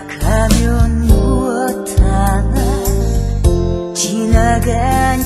가면 무엇 하나 지나간